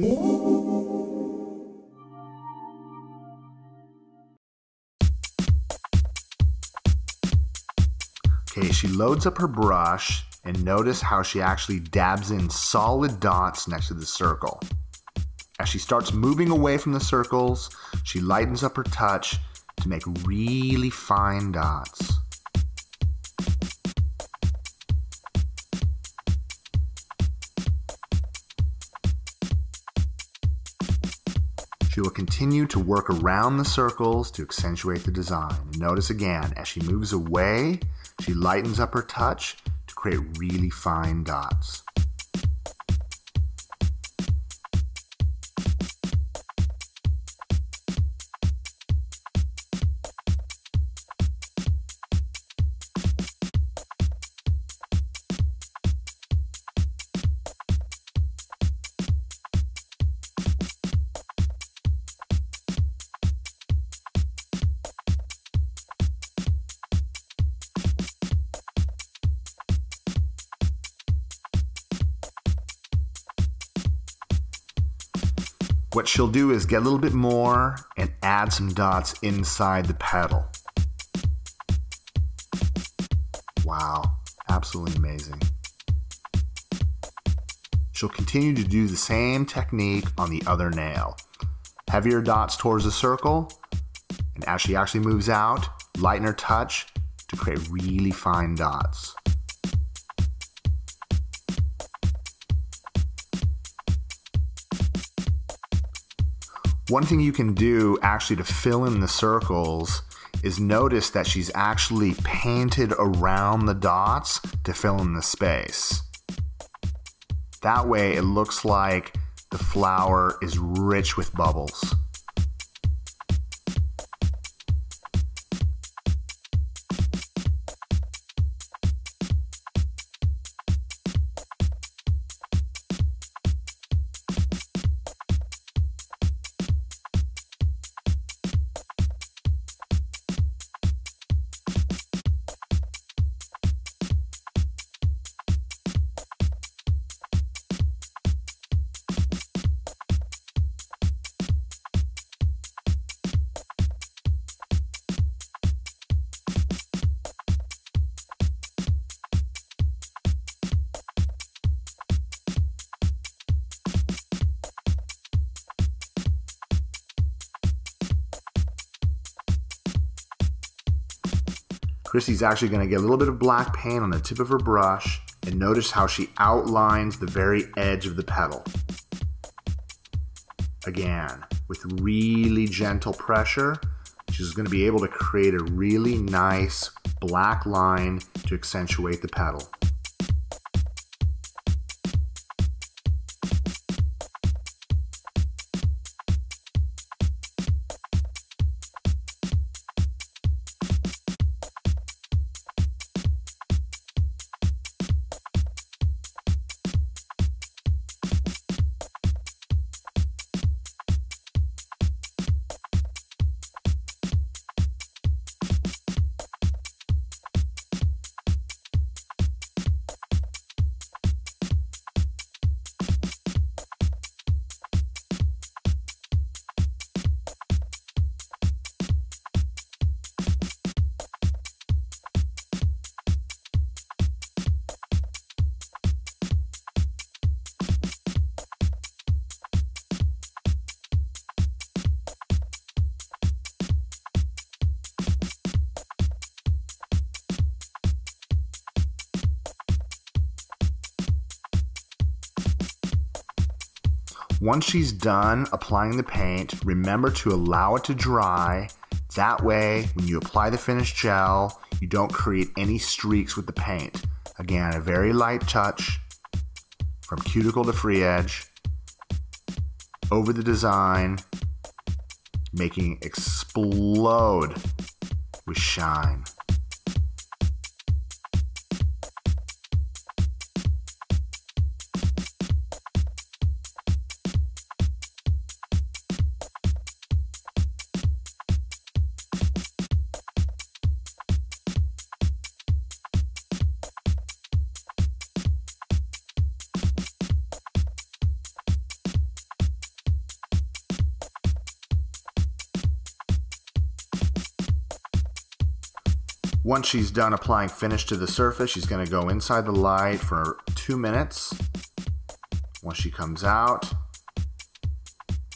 Okay, she loads up her brush and notice how she actually dabs in solid dots next to the circle. As she starts moving away from the circles, she lightens up her touch to make really fine dots. She will continue to work around the circles to accentuate the design. And notice again, as she moves away, she lightens up her touch to create really fine dots. What she'll do is get a little bit more and add some dots inside the petal. Wow, absolutely amazing. She'll continue to do the same technique on the other nail. Heavier dots towards the circle, and as she actually moves out, lighten her touch to create really fine dots. One thing you can do actually to fill in the circles is notice that she's actually painted around the dots to fill in the space. That way it looks like the flower is rich with bubbles. Christie's actually going to get a little bit of black paint on the tip of her brush and notice how she outlines the very edge of the petal. Again, with really gentle pressure, she's going to be able to create a really nice black line to accentuate the petal. Once she's done applying the paint, remember to allow it to dry. That way, when you apply the finished gel, you don't create any streaks with the paint. Again, a very light touch from cuticle to free edge over the design, making explode with shine. Once she's done applying finish to the surface, she's going to go inside the light for two minutes. Once she comes out,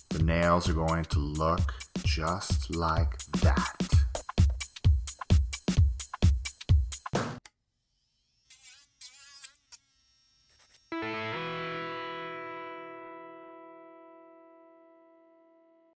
the nails are going to look just like that.